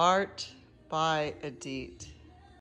Art by Adit.